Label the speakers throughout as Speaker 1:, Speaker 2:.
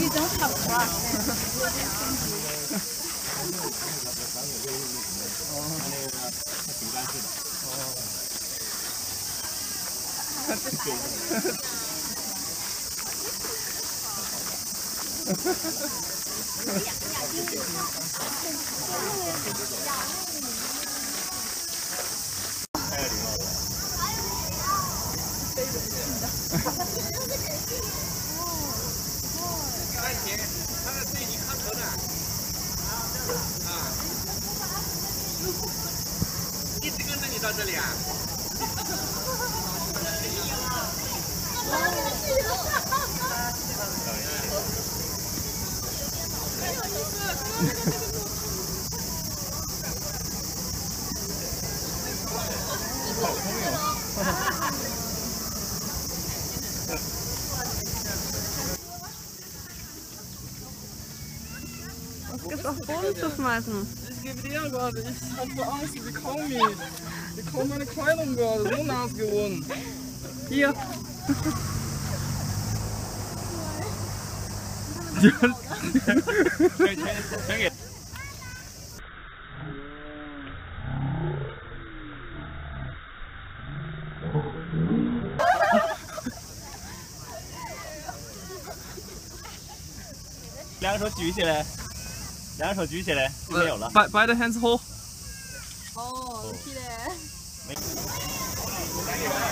Speaker 1: You don't have glass. 还行，他的腿已经头了。啊，一直跟着你到这里啊？哈哈哈！给你了，哈哈哈
Speaker 2: 好朋友。
Speaker 3: Es gibt auch Boden zu
Speaker 4: schmeißen.
Speaker 3: Ich gebe dir gerade, ich hab so Angst, sie kaum mich. Sie kaum meine Kleidung gerade, so nass geworden. Hier.
Speaker 1: Junge.
Speaker 2: 两个手举起来。两手举起来就没有了。
Speaker 3: 把把你的 hands hold。
Speaker 1: 哦，是的。
Speaker 2: 没。他就在，他就在拿，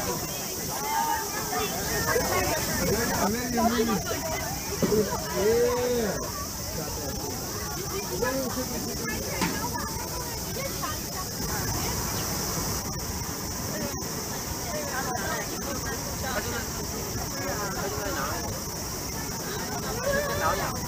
Speaker 2: 他就在挠痒。